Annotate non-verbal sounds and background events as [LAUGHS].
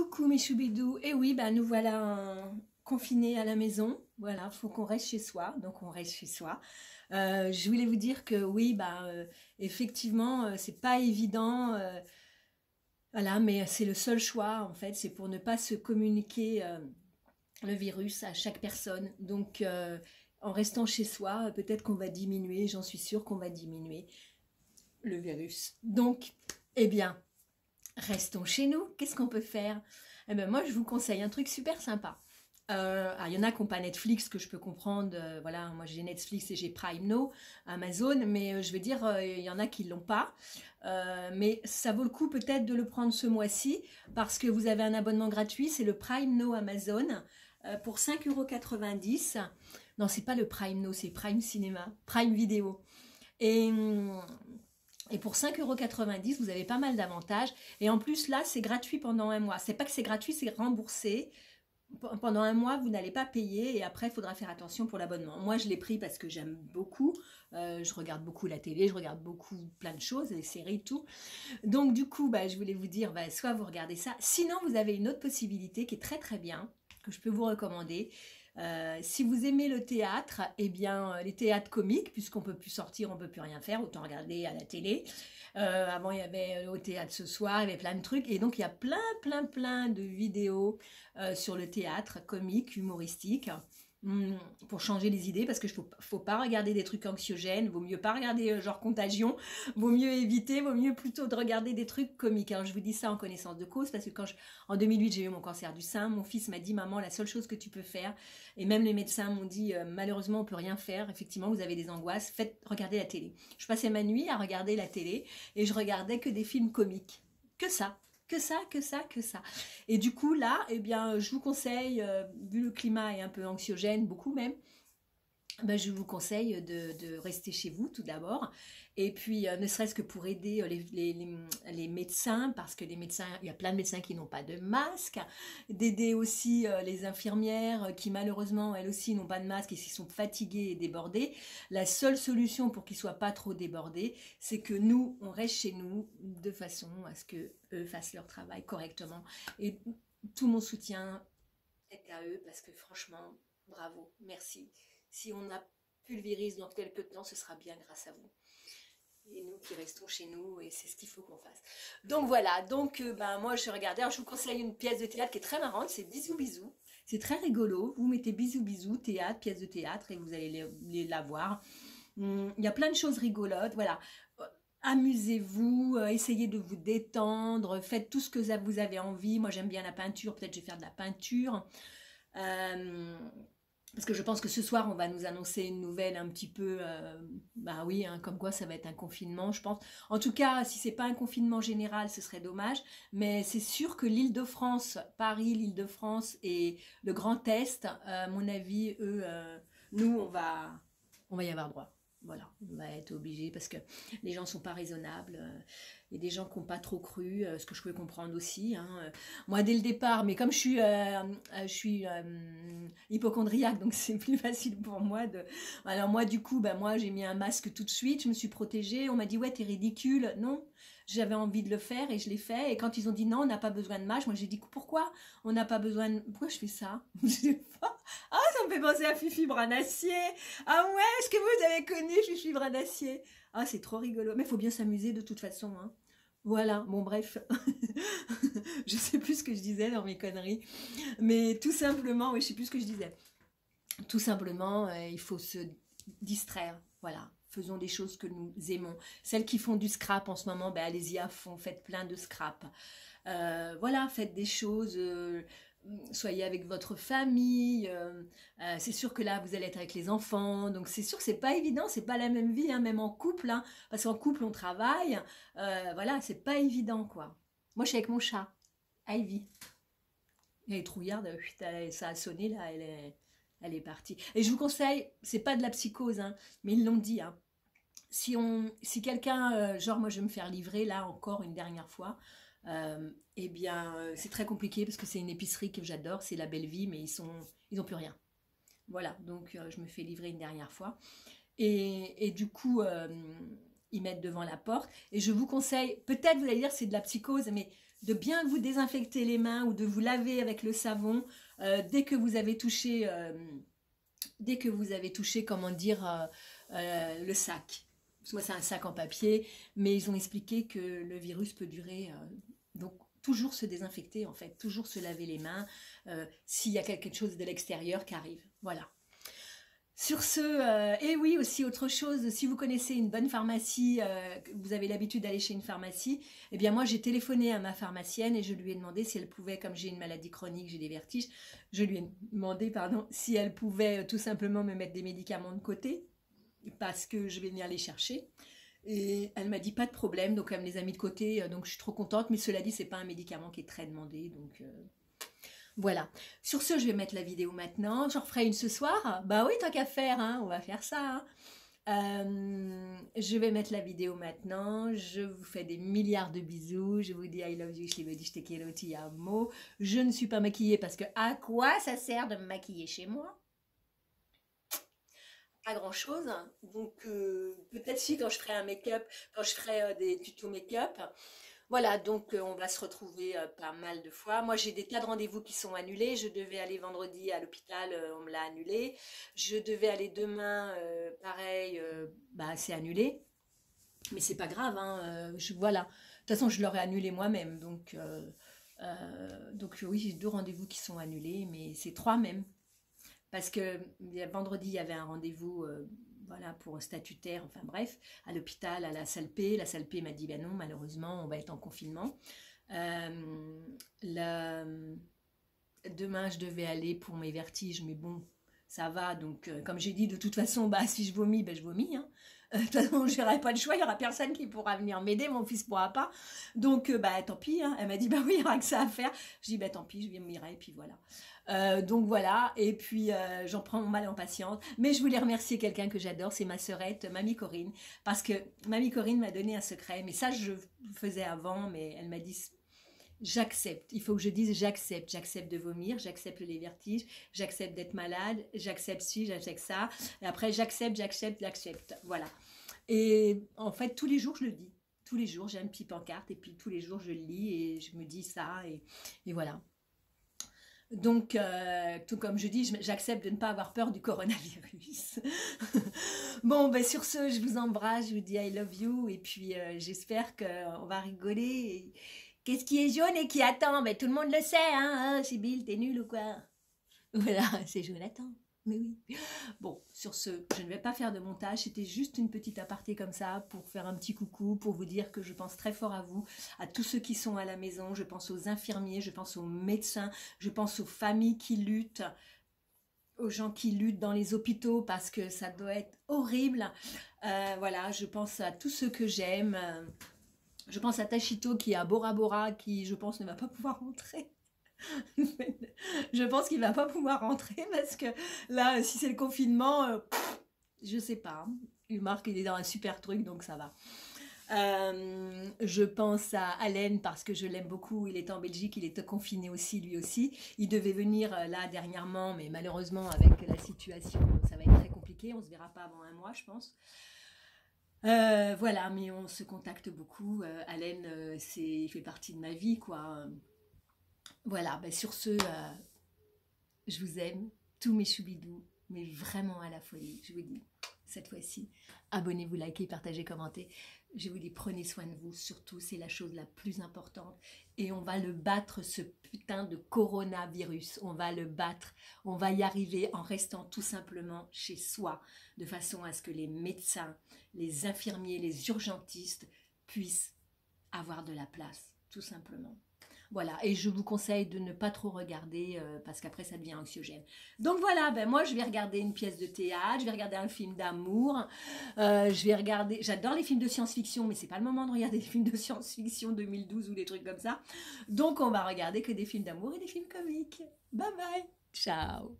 Coucou mes choubidous, et oui, bah, nous voilà confinés à la maison, voilà, faut qu'on reste chez soi, donc on reste chez soi. Euh, je voulais vous dire que oui, bah, euh, effectivement, euh, c'est pas évident, voilà, mais c'est le seul choix en fait, c'est pour ne pas se communiquer le virus à chaque personne. Donc en restant chez soi, peut-être qu'on va diminuer, j'en suis sûre qu'on va diminuer le virus. Donc, eh bien, restons chez nous. Qu'est-ce qu'on peut faire? Eh ben moi, je vous conseille un truc super sympa. Euh, il y en a qui n'ont pas Netflix, que je peux comprendre. Euh, voilà, moi j'ai Netflix et j'ai Prime No, Amazon, mais euh, je veux dire, il y en a qui l'ont pas. mais ça vaut le coup peut-être de le prendre ce mois-ci parce que vous avez un abonnement gratuit, c'est le Prime No Amazon pour 5,90€. Non, c'est pas le Prime No, c'est Prime Cinéma, Prime Vidéo. Et hum, et pour 5,90€, vous avez pas mal d'avantages. Et en plus, là, c'est gratuit pendant un mois. C'est pas que c'est gratuit, c'est remboursé. Pendant un mois, vous n'allez pas payer et après, il faudra faire attention pour l'abonnement. Moi, je l'ai pris parce que j'aime beaucoup. Euh, je regarde beaucoup la télé, je regarde beaucoup plein de choses, les séries, tout. Donc, du coup, bah, je voulais vous dire, bah, soit vous regardez ça. Sinon, vous avez une autre possibilité qui est très très bien, que je peux vous recommander. Euh, si vous aimez le théâtre, eh bien, euh, les théâtres comiques, puisqu'on peut plus sortir, on peut plus rien faire, autant regarder à la télé. Euh, avant, il y avait au théâtre ce soir, il y avait plein de trucs. Et donc, il y a plein, plein, plein de vidéos sur le théâtre comique, humoristique. Hmm, pour changer les idées parce que faut, faut pas regarder des trucs anxiogènes, vaut mieux pas regarder euh, genre contagion, vaut mieux éviter, vaut mieux plutôt de regarder des trucs comiques. Alors je vous dis ça en connaissance de cause parce que quand je, en 2008 j'ai eu mon cancer du sein, mon fils m'a dit maman la seule chose que tu peux faire et même les médecins m'ont dit euh, malheureusement on peut rien faire. Effectivement vous avez des angoisses, faites regarder la télé. Je passais ma nuit à regarder la télé et je regardais que des films comiques, que ça que ça, que ça, que ça. Et du coup, là, eh bien, je vous conseille, euh, vu le climat est un peu anxiogène, beaucoup même, ben, je vous conseille de, rester chez vous tout d'abord. Et puis, euh, ne serait-ce que pour aider euh, les, médecins, parce que les médecins, il y a plein de médecins qui n'ont pas de masque, d'aider aussi euh, les infirmières qui malheureusement, elles aussi, n'ont pas de masque et qui sont fatiguées et débordées. La seule solution pour qu'ils soient pas trop débordés, c'est que nous, on reste chez nous de façon à ce que eux fassent leur travail correctement. Et tout mon soutien est à eux parce que franchement, bravo, merci si on a pulvérise dans quelques temps, ce sera bien grâce à vous. Et nous qui restons chez nous, et c'est ce qu'il faut qu'on fasse. Donc voilà, donc euh, ben, moi je regardais, alors je vous conseille une pièce de théâtre qui est très marrante, c'est Bisous Bisous. C'est très rigolo, vous mettez Bisous Bisous, théâtre, pièce de théâtre, et vous allez les, la voir. Hum, il y a plein de choses rigolotes, voilà. Amusez-vous, euh, essayez de vous détendre, faites tout ce que vous avez envie. Moi j'aime bien la peinture, peut-être je vais faire de la peinture. Euh, parce que je pense que ce soir, on va nous annoncer une nouvelle un petit peu, euh, bah oui, hein, comme quoi ça va être un confinement, je pense. En tout cas, si c'est pas un confinement général, ce serait dommage. Mais c'est sûr que l'Île-de-France, Paris, l'Île-de-France et le Grand Est, euh, à mon avis, eux, euh, nous, on va, on va y avoir droit. Voilà, on va être obligé parce que les gens sont pas raisonnables. Il y a des gens qui n'ont pas trop cru, euh, ce que je peux comprendre aussi. Hein. Moi, dès le départ, mais comme je suis, euh, euh, je suis hypochondriaque, donc [LAUGHS] c'est plus facile pour moi de. Alors moi, du coup, ben moi, j'ai mis un masque tout de suite, je me suis protégée. On m'a dit ouais, t'es ridicule. Non, j'avais envie de le faire et je l'ai fait. Et quand ils ont dit non, on n'a pas besoin de masque, moi j'ai dit pourquoi? On n'a pas besoin. Pourquoi je fais ça? [LAUGHS] Ah, ça me penser à Fifi Branassier. Ah ouais, est-ce que vous avez connu Fifi Branassier Ah, c'est trop rigolo. Mais il faut bien s'amuser de toute façon. Hein. Voilà, bon bref, [LAUGHS] je sais plus ce que je disais dans mes conneries, mais tout simplement, oui, je sais plus ce que je disais. Tout simplement, euh, il faut se distraire, voilà. Faisons des choses que nous aimons. Celles qui font du scrap en ce moment, ben allez-y à fond, faites plein de scrap. Euh, voilà, faites des choses. Euh, soyez avec votre famille. Euh, euh, c'est sûr que là, vous allez être avec les enfants. Donc, c'est sûr c'est pas évident. C'est pas la même vie, hein, même en couple. Hein, parce qu'en couple, on travaille. Euh, voilà, c'est pas évident, quoi. Moi, je suis avec mon chat, Ivy. Elle est trouillarde. Ça a sonné, là. Elle est, elle est partie. Et je vous conseille, c'est pas de la psychose, hein, mais ils l'ont dit. Hein. Si, on, si quelqu'un, genre, moi, je vais me faire livrer, là, encore une dernière fois. Euh, eh bien, euh, c'est très compliqué parce que c'est une épicerie que j'adore, c'est la belle vie, mais ils sont, ils n'ont plus rien. Voilà, donc euh, je me fais livrer une dernière fois. Et, du coup, ils mettent devant la porte. Et je vous conseille, peut-être vous allez dire c'est de la psychose, mais de bien vous désinfecter les mains ou de vous laver avec le savon dès que vous avez touché, dès que vous avez touché, comment dire, le sac. Moi, c'est un sac en papier, mais ils ont expliqué que le virus peut durer. donc, toujours se désinfecter, en fait, toujours se laver les mains s'il y a quelque chose de l'extérieur qui arrive. Voilà. Sur ce, euh, et oui aussi autre chose, si vous connaissez une bonne pharmacie, euh, vous avez l'habitude d'aller chez une pharmacie, eh bien moi j'ai téléphoné à ma pharmacienne et je lui ai demandé si elle pouvait, comme j'ai une maladie chronique, j'ai des vertiges, je lui ai demandé pardon si elle pouvait euh, tout simplement me mettre des médicaments de côté parce que je vais venir les chercher. Et elle m'a dit pas de problème, donc elle me les a mis de côté, donc je suis trop contente. Mais cela dit, c'est pas un médicament qui est très demandé, donc voilà. Sur ce, je vais mettre la vidéo maintenant. J'en referai une ce soir. Bah oui, tant qu'à faire, hein, on va faire ça. Hein. Euh, je vais mettre la vidéo maintenant. Je vous fais des milliards de bisous. Je vous dis I love you, je dis je te. Je ne suis pas maquillée parce que à quoi ça sert de me maquiller chez moi? Grand chose. Donc euh, peut-être si quand je ferai un make-up, quand je ferai euh, des tutos make-up. Voilà, donc euh, on va se retrouver pas mal de fois. Moi, j'ai des tas de rendez-vous qui sont annulés. Je devais aller vendredi à l'hôpital, on me l'a annulé. Je devais aller demain, pareil, bah c'est annulé. Mais c'est pas grave, hein, je, voilà. De toute façon, je l'aurais annulé moi-même. Donc, donc oui, j'ai deux rendez-vous qui sont annulés, mais c'est trois même. Parce que vendredi, il y avait un rendez-vous voilà, pour statutaire, enfin bref, à l'hôpital, à la salle P. La salle P m'a dit, ben non, malheureusement, on va être en confinement. Euh, demain, je devais aller pour mes vertiges, mais bon, ça va. Donc, euh, comme j'ai dit, de toute façon, bah, si je vomis, ben, je vomis. Hein. Euh, de toute façon, je n'aurai pas de choix, il n'y aura personne qui pourra venir m'aider, mon fils ne pourra pas. Donc, bah, tant pis. Hein. Elle m'a dit, bah oui, il n'y aura que ça à faire. Je dis, bah tant pis, je vais m'irai, et puis voilà. Euh, donc voilà, et puis euh, j'en prends mon mal en patience. Mais je voulais remercier quelqu'un que j'adore, c'est ma sœurette, Mamie Corinne, parce que Mamie Corinne m'a donné un secret, mais ça je faisais avant, mais elle m'a dit j'accepte. Il faut que je dise j'accepte. J'accepte de vomir, j'accepte les vertiges, j'accepte d'être malade, j'accepte ci, j'accepte ça. Et après j'accepte, j'accepte, j'accepte. Voilà. Et en fait, tous les jours, je le dis. Tous les jours, j'ai un petit pancarte et puis tous les jours, je le lis et je me dis ça. Et, et voilà. Donc, euh, tout comme je dis, j'accepte de ne pas avoir peur du coronavirus. [LAUGHS] bon, ben sur ce, je vous embrasse, je vous dis I love you, et puis euh, j'espère qu'on va rigoler. Qu'est-ce qui est jaune et qui attend? Ben tout le monde le sait, hein, hein Bill, t'es nul ou quoi? [LAUGHS] Voilà, c'est Jonathan. Mais oui. Bon, sur ce, je ne vais pas faire de montage. C'était juste une petite aparté comme ça pour faire un petit coucou, pour vous dire que je pense très fort à vous, à tous ceux qui sont à la maison. Je pense aux infirmiers, je pense aux médecins, je pense aux familles qui luttent, aux gens qui luttent dans les hôpitaux parce que ça doit être horrible. Euh, voilà, je pense à tous ceux que j'aime. Je pense à Tachito qui est à Bora Bora, qui je pense ne va pas pouvoir rentrer. [LAUGHS] je pense qu'il va pas pouvoir rentrer parce que là, si c'est le confinement, euh, je sais pas. Il marque qu'il est dans un super truc, donc ça va. Euh, je pense à Allen parce que je l'aime beaucoup. Il est en Belgique, il est confiné aussi, lui aussi. Il devait venir euh, là dernièrement, mais malheureusement, avec la situation, ça va être très compliqué. On se verra pas avant un mois, je pense. Voilà, mais on se contacte beaucoup. Allen, c'est, il fait partie de ma vie, quoi. Voilà, ben sur ce, euh, je vous aime, tous mes choubidous, mais vraiment à la folie, je vous dis, cette fois-ci, abonnez-vous, likez, partagez, commentez. Je vous dis, prenez soin de vous, surtout, c'est la chose la plus importante. Et on va le battre, ce putain de coronavirus. On va le battre. On va y arriver en restant tout simplement chez soi, de façon à ce que les médecins, les infirmiers, les urgentistes puissent avoir de la place, tout simplement. Voilà, et je vous conseille de ne pas trop regarder euh, parce qu'après ça devient anxiogène. Donc voilà, ben moi je vais regarder une pièce de théâtre, je vais regarder un film d'amour, euh, je vais regarder, j'adore les films de science-fiction, mais c'est pas le moment de regarder [LAUGHS] des films de science-fiction 2012 ou des trucs comme ça. Donc on va regarder que des films d'amour et des films comiques. Bye bye, ciao